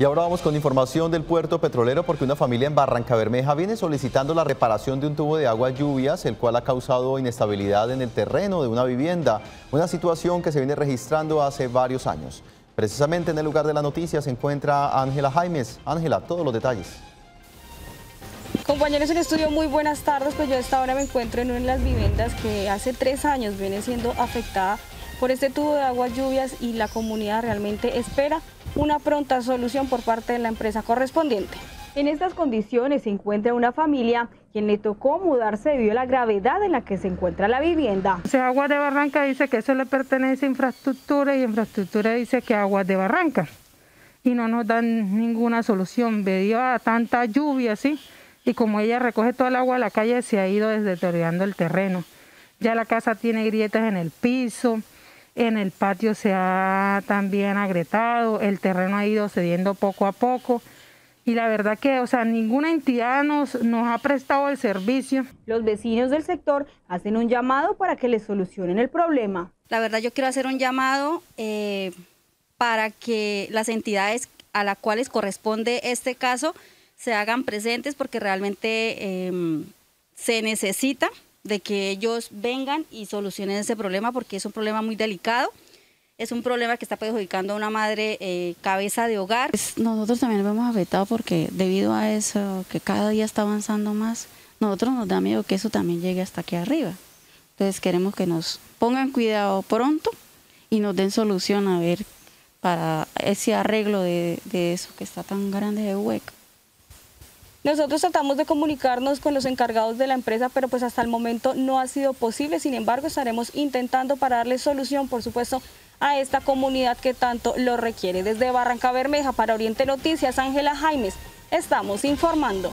Y ahora vamos con información del puerto petrolero porque una familia en Barranca Bermeja viene solicitando la reparación de un tubo de agua lluvias, el cual ha causado inestabilidad en el terreno de una vivienda, una situación que se viene registrando hace varios años. Precisamente en el lugar de la noticia se encuentra Ángela Jaimes. Ángela, todos los detalles. Compañeros en estudio, muy buenas tardes. Pues yo a esta hora me encuentro en una de las viviendas que hace tres años viene siendo afectada por este tubo de aguas lluvias y la comunidad realmente espera una pronta solución por parte de la empresa correspondiente. En estas condiciones se encuentra una familia quien le tocó mudarse debido a la gravedad en la que se encuentra la vivienda. O Aguas de Barranca dice que eso le pertenece a infraestructura y infraestructura dice que Aguas de Barranca. Y no nos dan ninguna solución debido a tanta lluvia, ¿sí? Y como ella recoge todo el agua de la calle, se ha ido deteriorando el terreno. Ya la casa tiene grietas en el piso, en el patio se ha también agrietado, el terreno ha ido cediendo poco a poco y la verdad que, o sea, ninguna entidad nos, nos ha prestado el servicio. Los vecinos del sector hacen un llamado para que les solucionen el problema. La verdad yo quiero hacer un llamado eh, para que las entidades a las cuales corresponde este caso se hagan presentes porque realmente em, se necesita de que ellos vengan y solucionen ese problema porque es un problema muy delicado. Es un problema que está perjudicando a una madre eh, cabeza de hogar. Nosotros también nos hemos afectado porque debido a eso que cada día está avanzando más, nosotros nos da miedo que eso también llegue hasta aquí arriba. Entonces queremos que nos pongan cuidado pronto y nos den solución a ver para ese arreglo de, de eso que está tan grande de hueco. Nosotros tratamos de comunicarnos con los encargados de la empresa, pero pues hasta el momento no ha sido posible. Sin embargo, estaremos intentando para darle solución, por supuesto, a esta comunidad que tanto lo requiere. Desde Barranca Bermeja para Oriente Noticias, Ángela Jaimes, estamos informando.